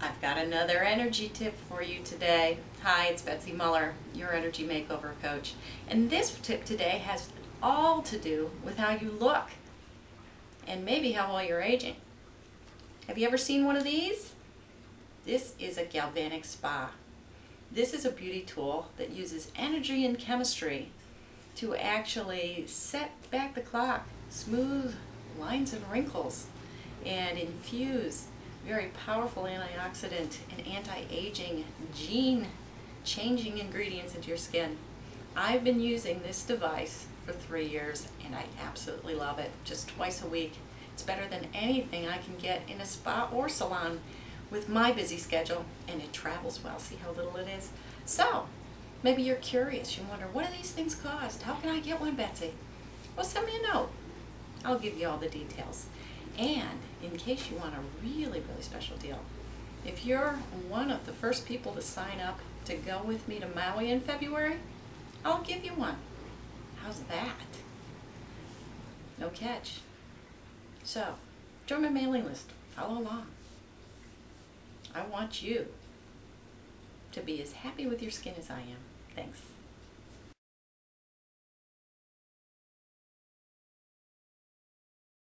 I've got another energy tip for you today. Hi, it's Betsy Muller, your energy makeover coach. And this tip today has all to do with how you look and maybe how well you're aging. Have you ever seen one of these? This is a galvanic spa. This is a beauty tool that uses energy and chemistry to actually set back the clock, smooth lines and wrinkles, and infuse very powerful antioxidant and anti-aging gene changing ingredients into your skin. I've been using this device for three years and I absolutely love it. Just twice a week. It's better than anything I can get in a spa or salon with my busy schedule and it travels well. See how little it is? So, maybe you're curious. You wonder, what do these things cost? How can I get one, Betsy? Well, send me a note. I'll give you all the details. And in case you want a really, really special deal, if you're one of the first people to sign up to go with me to Maui in February, I'll give you one. How's that? No catch. So, join my mailing list. Follow along. I want you to be as happy with your skin as I am. Thanks.